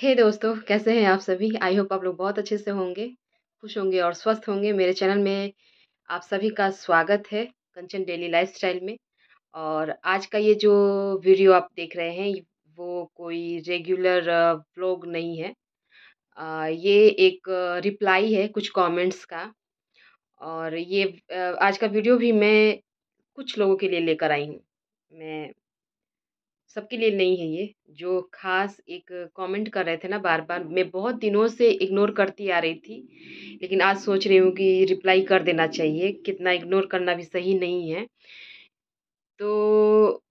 हे दोस्तों कैसे हैं आप सभी? आई होप आप लोग बहुत अच्छे से होंगे खुश होंगे और स्वस्थ होंगे। मेरे चैनल में आप सभी का स्वागत है कंचन डेली लाइफस्टाइल में। और आज का ये जो वीडियो आप देख रहे हैं वो कोई रेगुलर व्लॉग नहीं है। आ, ये एक रिप्लाई है कुछ कमेंट्स का। और ये आज का वीडियो भी मैं कुछ लोगों के लिए लेकर आई हूँ। मैं सबके लिए नहीं है ये, जो ख़ास एक कमेंट कर रहे थे ना बार बार मैं बहुत दिनों से इग्नोर करती आ रही थी, लेकिन आज सोच रही हूँ कि रिप्लाई कर देना चाहिए, कितना इग्नोर करना भी सही नहीं है। तो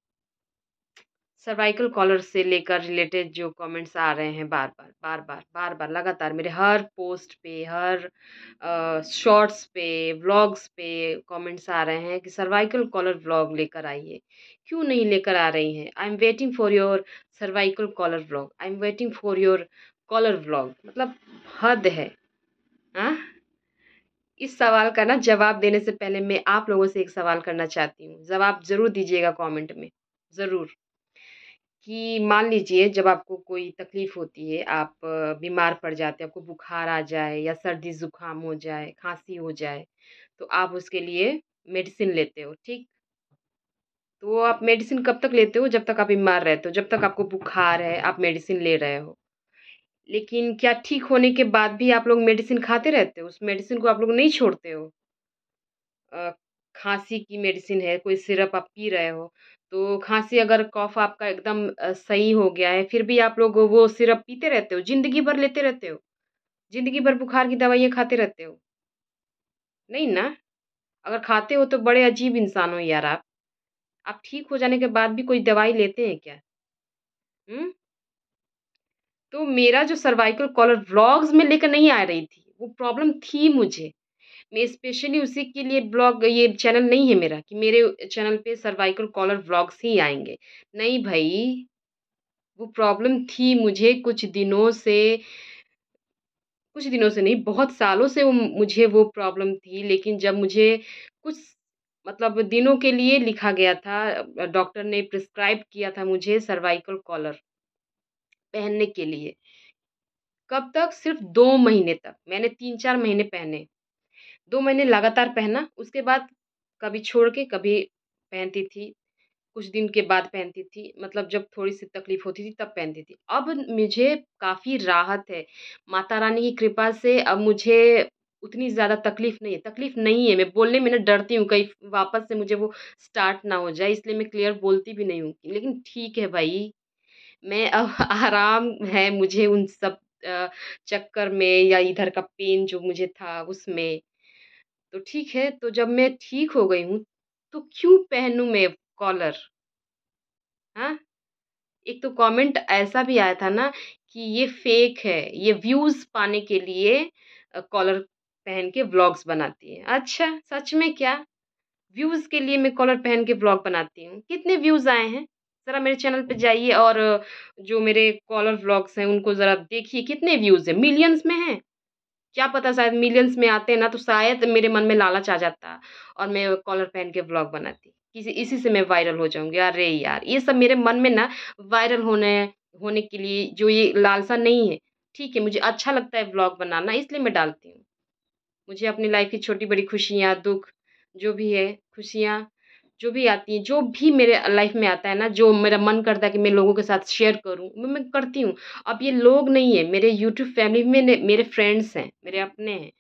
सर्वाइकल कॉलर से लेकर रिलेटेड जो कमेंट्स आ रहे हैं बार बार बार बार बार बार, लगातार मेरे हर पोस्ट पे, हर शॉर्ट्स पे व्लॉग्स पे कमेंट्स आ रहे हैं कि सर्वाइकल कॉलर व्लॉग लेकर आइए। क्यों नहीं लेकर आ रही हैं? I am waiting for your cervical collar vlog I am waiting for your collar vlog मतलब हद है। हाँ? इस सवाल का ना जवाब देने से पहले मैं आप लोगों से एक सवाल करना चाहती हूँ। जवाब ज़रूर दीजिएगा कमेंट में। ज़रूर। कि मान लीजिए जब आपको कोई तकलीफ़ होती है, आप बीमार पड़ जाते हैं, आपको बुखार आ जाए या सर्दी ज़ुकाम हो जाए, खांसी हो जाए तो आप उसके लिए मेडिसिन लेते हो, ठीक? तो आप मेडिसिन कब तक लेते हो? जब तक आप बीमार रहते हो, जब तक आपको बुखार है, आप मेडिसिन ले रहे हो। लेकिन क्या ठीक होने के बाद भी आप लोग मेडिसिन खाते रहते हो? उस मेडिसिन को आप लोग नहीं छोड़ते हो? खांसी की मेडिसिन है, कोई सिरप आप पी रहे हो तो खांसी अगर कॉफ आपका एकदम सही हो गया है, फिर भी आप लोग वो सिरप पीते रहते हो, ज़िंदगी भर लेते रहते हो? ज़िंदगी भर बुखार की दवाइयाँ खाते रहते हो? नहीं ना? अगर खाते हो तो बड़े अजीब इंसान हो यार आप। आप ठीक हो जाने के बाद भी कोई दवाई लेते हैं क्या? हुँ? तो मेरा जो सर्वाइकल कॉलर व्लॉग्स में लेकर नहीं आ रही थी, वो प्रॉब्लम थी मुझे। मैं स्पेशली उसी के लिए ब्लॉग, ये चैनल नहीं है मेरा कि मेरे चैनल पे सर्वाइकल कॉलर ब्लॉग्स ही आएँगे। नहीं भाई, वो प्रॉब्लम थी मुझे कुछ दिनों से, कुछ दिनों से नहीं, बहुत सालों से वो मुझे वो प्रॉब्लम थी, लेकिन जब मुझे कुछ मतलब दिनों के लिए लिखा गया था, डॉक्टर ने प्रिस्क्राइब किया था मुझे सर्वाइकल कॉलर पहनने के लिए। कब तक? सिर्फ़ दो महीने तक। मैंने तीन चार महीने पहने। दो महीने लगातार पहना उसके बाद कभी छोड़ के कभी पहनती थी, कुछ दिन के बाद पहनती थी मतलब जब थोड़ी सी तकलीफ़ होती थी तब पहनती थी। अब मुझे काफ़ी राहत है, माता रानी की कृपा से अब मुझे उतनी ज़्यादा तकलीफ़ नहीं है, तकलीफ़ नहीं है, मैं बोलने में ना डरती हूँ, कहीं वापस से मुझे वो स्टार्ट ना हो जाए, इसलिए मैं क्लियर बोलती भी नहीं हूँ, लेकिन ठीक है भाई, मैं अब आराम है मुझे उन सब चक्कर में या इधर का पेन जो मुझे था, उसमें तो ठीक है तो जब मैं ठीक हो गई हूँ तो क्यों पहनूँ मैं कॉलर हाँ? एक तो कमेंट ऐसा भी आया था ना कि ये फेक है, ये व्यूज़ पाने के लिए कॉलर पहन के व्लॉग्स बनाती है। अच्छा सच में क्या? व्यूज़ के लिए मैं कॉलर पहन के व्लॉग बनाती हूँ। कितने व्यूज़ आए हैं? ज़रा मेरे चैनल पे जाइए और, जो मेरे कॉलर व्लॉग्स हैं, उनको ज़रा देखिए, कितने व्यूज़ हैं? मिलियंस में हैं। क्या पता शायद मिलियंस में आते हैं ना तो शायद मेरे मन में लालच आ जाता और मैं कॉलर पहन के ब्लॉग बनाती। किसी, इसी से मैं वायरल हो जाऊँगी। अरे यार, ये सब मेरे मन में ना वायरल होने होने के लिए जो ये लालसा नहीं है। ठीक है, मुझे अच्छा लगता है ब्लॉग बनाना, इसलिए मैं डालती हूँ। मुझे अपनी लाइफ की छोटी बड़ी खुशियाँ, दुख, जो भी है, खुशियाँ जो भी आती है, जो भी मेरे लाइफ में आता है ना, जो मेरा मन करता है कि मैं लोगों के साथ शेयर करूँ, मैं मैं करती हूँ। अब ये लोग नहीं है, मेरे यूट्यूब फैमिली में मेरे फ्रेंड्स हैं, मेरे अपने हैं।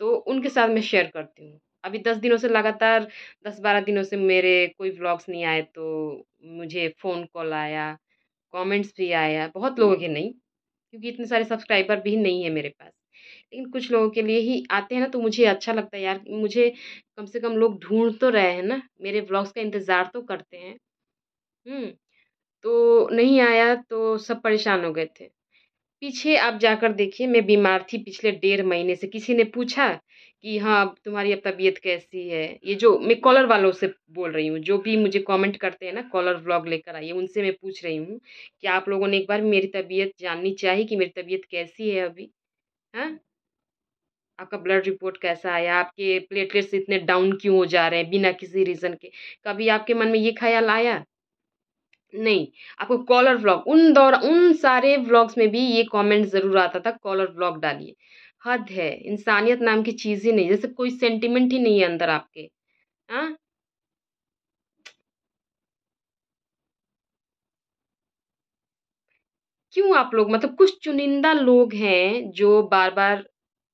तो उनके साथ मैं शेयर करती हूँ। अभी दस दिनों से लगातार, दस बारह दिनों से मेरे कोई व्लॉग्स नहीं आए तो मुझे फ़ोन कॉल आया कमेंट्स भी आया, बहुत लोगों के नहीं, क्योंकि इतने सारे सब्सक्राइबर भी नहीं है मेरे पास। लेकिन कुछ लोगों के लिए ही आते हैं ना तो मुझे अच्छा लगता है यार। मुझे कम से कम लोग ढूंढ तो रहे हैं ना मेरे ब्लॉग्स का इंतज़ार तो करते हैं। हम्म, तो नहीं आया तो सब परेशान हो गए थे। पीछे आप जाकर देखिए मैं बीमार थी पिछले डेढ़ महीने से। किसी ने पूछा कि हाँ अब तुम्हारी अब तबीयत कैसी है? ये जो मैं कॉलर वालों से बोल रही हूँ जो भी मुझे कमेंट करते हैं ना कॉलर व्लॉग लेकर आइए उनसे मैं पूछ रही हूँ कि आप लोगों ने एक बार मेरी तबीयत जाननी चाहिए कि मेरी तबीयत कैसी है अभी? हाँ? आपका ब्लड रिपोर्ट कैसा आया? आपके प्लेटलेट्स इतने डाउन क्यों हो जा रहे हैं? बिना किसी रीज़न के। कभी आपके मन में ये ख्याल आया? नहीं। आपको कॉलर व्लॉग उन दौर, उन सारे व्लॉग्स में भी ये कमेंट ज़रूर आता था कॉलर व्लॉग डालिए। हद है। इंसानियत नाम की चीज़ ही नहीं, जैसे कोई सेंटिमेंट ही नहीं है अंदर आपके। हाँ? क्यों आप लोग मतलब कुछ चुनिंदा लोग हैं जो बार बार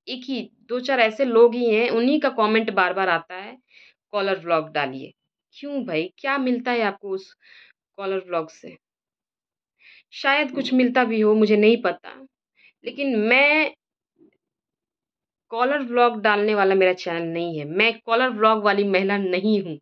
एक ही दो चार ऐसे लोग ही हैं उन्हीं का कमेंट बार बार आता है कॉलर ब्लॉग डालिए। क्यों भाई? क्या मिलता है आपको उस कॉलर ब्लॉग से? शायद कुछ मिलता भी हो मुझे नहीं पता। लेकिन मैं कॉलर व्लॉग डालने वाला मेरा चैनल नहीं है। मैं कॉलर ब्लॉग वाली महिला नहीं हूँ।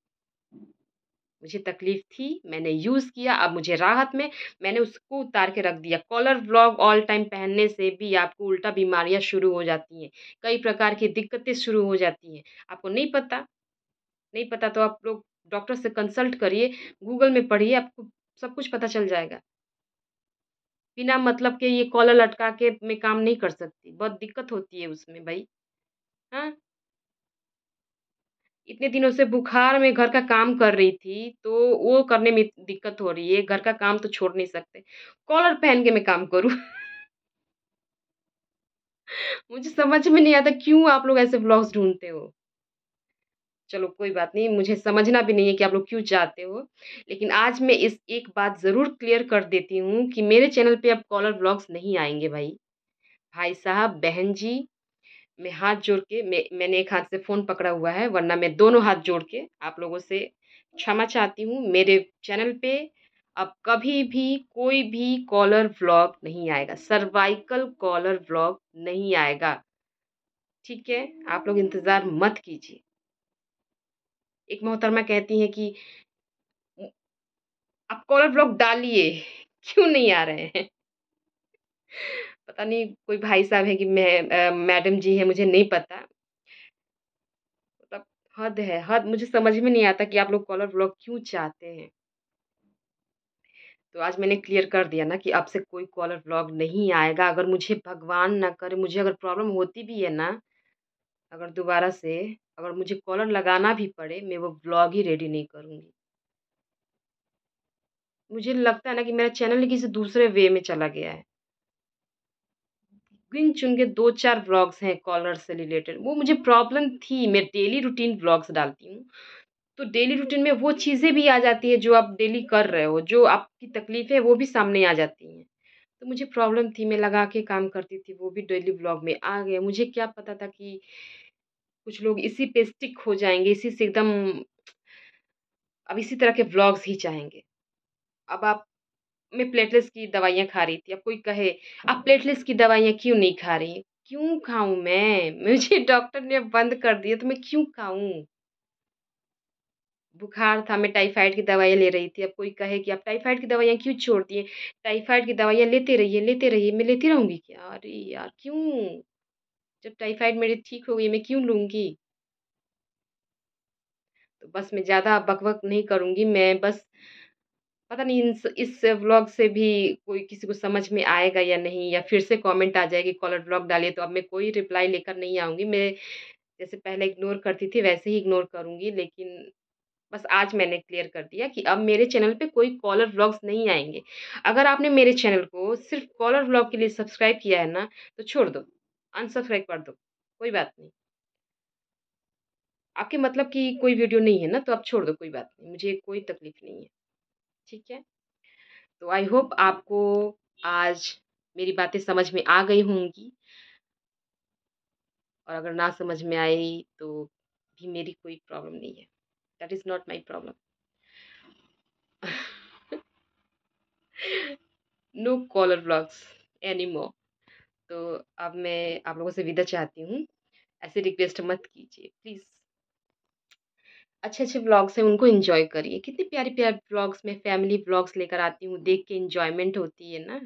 मुझे तकलीफ़ थी, मैंने यूज़ किया, अब मुझे राहत में, मैंने उसको उतार के रख दिया। कॉलर व्लॉग ऑल टाइम पहनने से भी आपको उल्टा बीमारियाँ शुरू हो जाती हैं, कई प्रकार की दिक्कतें शुरू हो जाती हैं। आपको नहीं पता नहीं पता तो आप लोग डॉक्टर से कंसल्ट करिए, गूगल में पढ़िए, आपको सब कुछ पता चल जाएगा। बिना मतलब के ये कॉलर लटका के मैं काम नहीं कर सकती, बहुत दिक्कत होती है उसमें भाई। हाँ? इतने दिनों से बुखार में घर का काम कर रही थी तो वो करने में दिक्कत हो रही है। घर का काम तो छोड़ नहीं सकते। कॉलर पहन के मैं काम करूँ? मुझे समझ में नहीं आता क्यों आप लोग ऐसे ब्लॉग्स ढूंढते हो? चलो, कोई बात नहीं, मुझे समझना भी नहीं है कि आप लोग क्यों चाहते हो। लेकिन आज मैं इस एक बात ज़रूर क्लियर कर देती हूँ कि मेरे चैनल पे अब कॉलर ब्लॉग्स नहीं आएँगे भाई। भाई साहब, बहन जी मैं हाथ जोड़ के, मैं, मैंने एक हाथ से फ़ोन पकड़ा हुआ है, वरना मैं दोनों हाथ जोड़ के आप लोगों से क्षमा चाहती हूँ। मेरे चैनल पे अब कभी भी कोई भी कॉलर व्लॉग नहीं आएगा। सर्वाइकल कॉलर व्लॉग नहीं आएगा। ठीक है? आप लोग इंतज़ार मत कीजिए। एक मोहतरमा कहती हैं कि, आप कॉलर व्लॉग डालिए, क्यों नहीं आ रहे हैं? पता नहीं, कोई भाई साहब है कि मैं मैडम जी है, मुझे नहीं पता। मतलब हद है, हद, मुझे समझ में नहीं आता कि आप लोग कॉलर व्लॉग क्यों चाहते हैं। तो आज मैंने क्लियर कर दिया ना कि आपसे कोई कॉलर व्लॉग नहीं आएगा, अगर मुझे भगवान ना करे, मुझे अगर प्रॉब्लम होती भी है ना, अगर दोबारा से अगर मुझे कॉलर लगाना भी पड़े, मैं वो ब्लॉग ही रेडी नहीं करूँगी। मुझे लगता है ना कि मेरा चैनल किसी दूसरे वे में चला गया है। गिन चुन के दो चार ब्लॉग्स हैं कॉलर से रिलेटेड वो मुझे प्रॉब्लम थी, मैं डेली रूटीन ब्लॉग्स डालती हूँ। तो डेली रूटीन में वो चीज़ें भी आ जाती है जो आप डेली कर रहे हो, जो आपकी तकलीफ़ है, वो भी सामने आ जाती हैं। तो मुझे प्रॉब्लम थी, मैं लगा के काम करती थी, वो भी डेली ब्लॉग में आ गया। मुझे क्या पता था कि कुछ लोग इसी पे स्टिक हो जाएँगे, इसी से एकदम, अब इसी तरह के ब्लॉग्स ही चाहेंगे। अब आप मैं प्लेटलेट्स की दवाइयाँ खा रही थी। अब कोई कहे, आप प्लेटलेट्स की दवाइयाँ क्यों नहीं खा रही? क्यों खाऊं मैं? मुझे डॉक्टर ने बंद कर दिया तो मैं क्यों खाऊं? बुखार था, मैं टाइफाइड की दवाइयाँ ले रही थी। अब कोई कहे कि, आप टाइफाइड की दवाइयाँ क्यों छोड़ दिए? टाइफाइड की दवाइयाँ लेते रहिए लेते रहिए, मैं लेती रहूँगी क्या? अरे यार, क्यों? जब टाइफाइड मेरी ठीक हो गई, मैं क्यों लूँगी? तो बस मैं ज़्यादा बकवक नहीं करूँगी, मैं बस पता नहीं इस व्लॉग से भी कोई किसी को समझ में आएगा या नहीं, या फिर से कमेंट आ जाएगी, कॉलर व्लॉग डालिए तो अब मैं कोई रिप्लाई लेकर नहीं आऊँगी। मैं जैसे पहले इग्नोर करती थी, वैसे ही इग्नोर करूँगी, लेकिन बस आज मैंने क्लियर कर दिया कि अब मेरे चैनल पे कोई कॉलर व्लॉग्स नहीं आएँगे। अगर आपने मेरे चैनल को सिर्फ़ कॉलर व्लॉग के लिए सब्सक्राइब किया है ना तो छोड़ दो अनसब्सक्राइब कर दो, कोई बात नहीं। आपके मतलब की कोई वीडियो नहीं है ना तो आप छोड़ दो, कोई बात नहीं, मुझे कोई तकलीफ़ नहीं है। ठीक है? तो आई होप आपको आज मेरी बातें समझ में आ गई होंगी। और अगर ना समझ में आई तो भी मेरी कोई प्रॉब्लम नहीं है। That is not my problem no collar blogs any more तो अब मैं आप लोगों से विदा चाहती हूँ। ऐसे रिक्वेस्ट मत कीजिए प्लीज़ अच्छे अच्छे ब्लॉग्स हैं, उनको इन्जॉय करिए। कितने प्यारे प्यारे ब्लॉग्स में फैमिली ब्लॉग्स लेकर आती हूँ, देख के इन्जॉयमेंट होती है ना।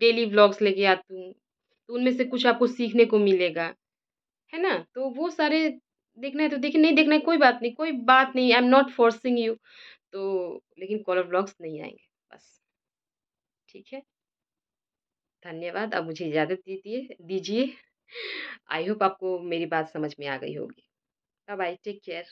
डेली ब्लॉग्स लेके आती हूँ तो उनमें से कुछ आपको सीखने को मिलेगा, है ना? तो वो सारे देखना है तो देखिए, नहीं देखना है, कोई बात नहीं, कोई बात नहीं I am not forcing you तो लेकिन कॉलर ब्लॉग्स नहीं आएँगे, बस। ठीक है? धन्यवाद अब मुझे इजाज़त दीजिए दीजिए। आई होप आपको मेरी बात समझ में आ गई होगी। Bye bye. Take care.